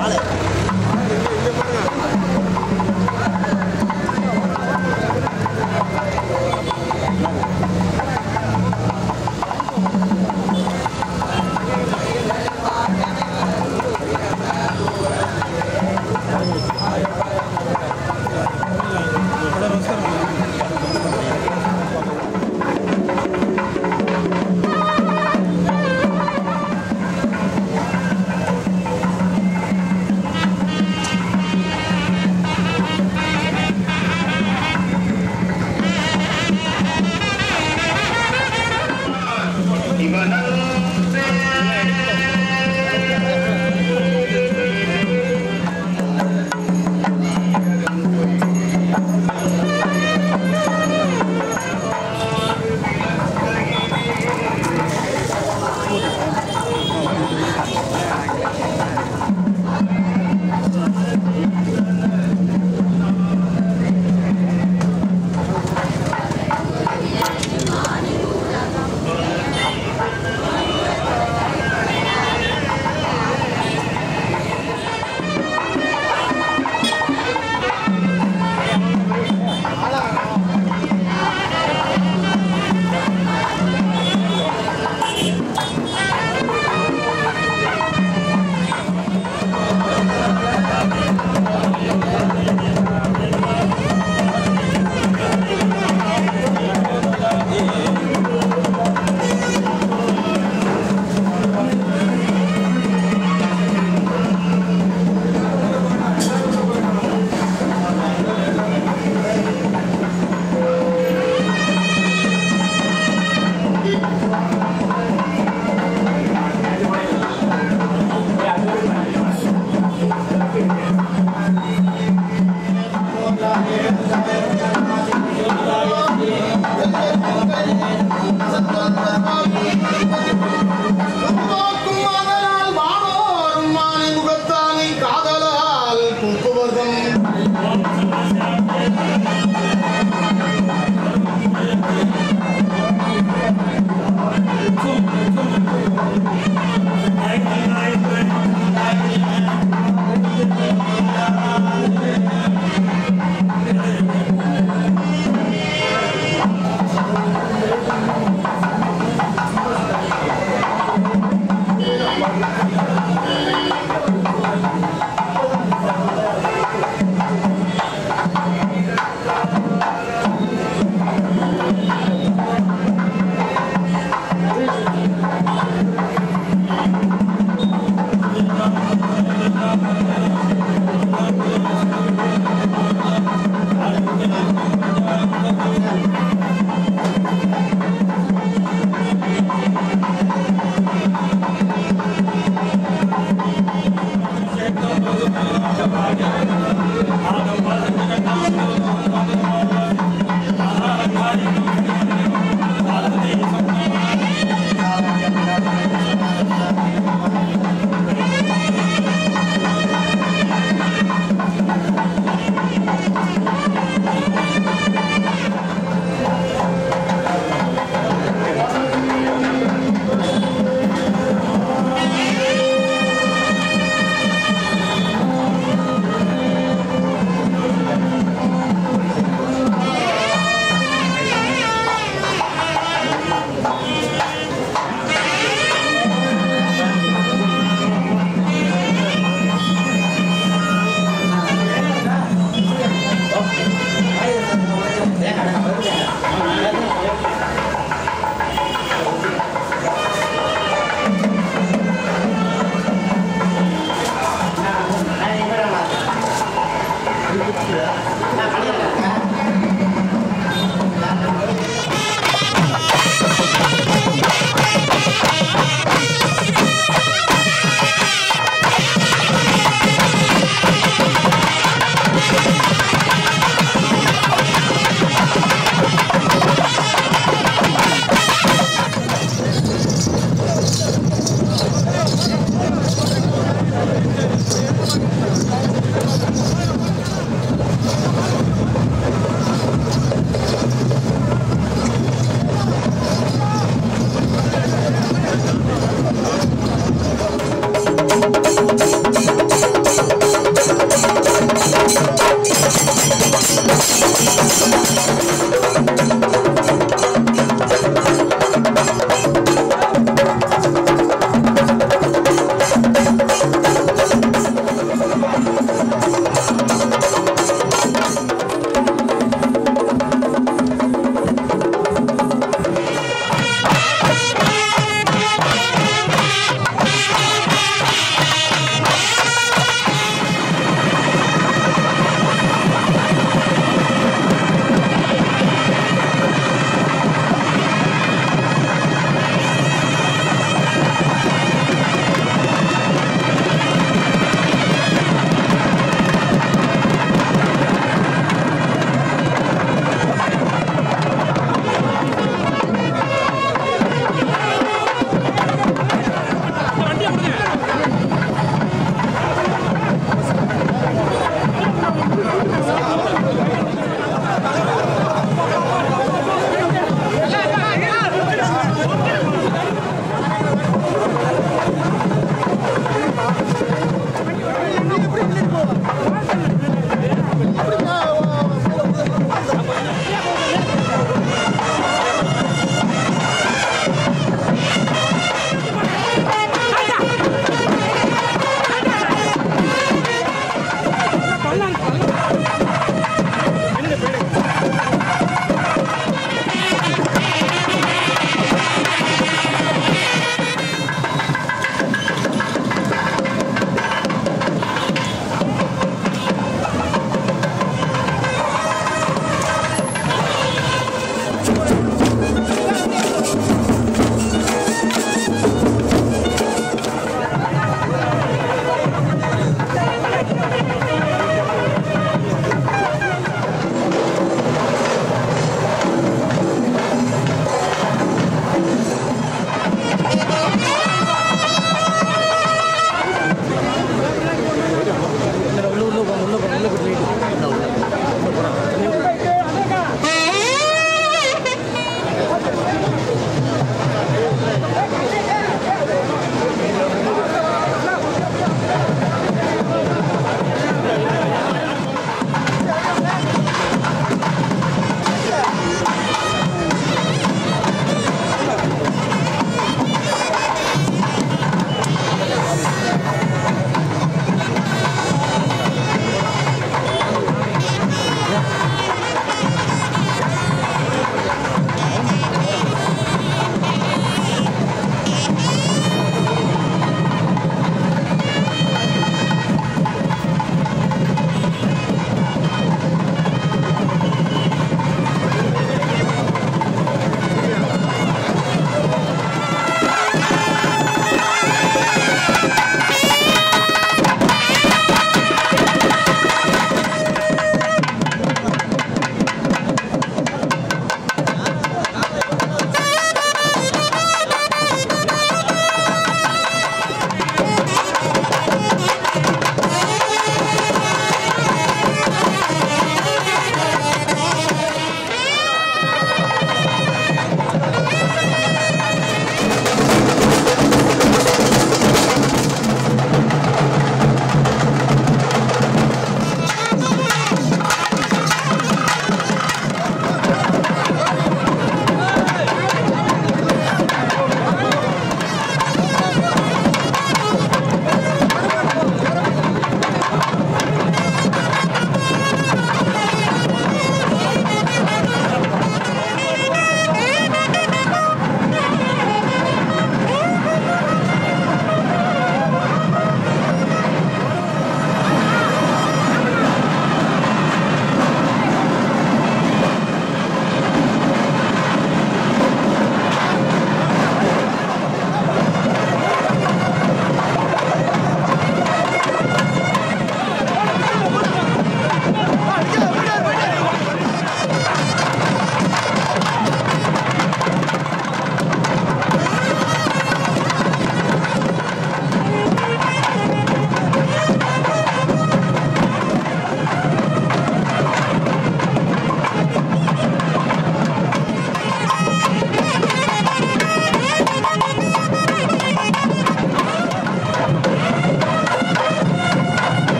あれ Govardhan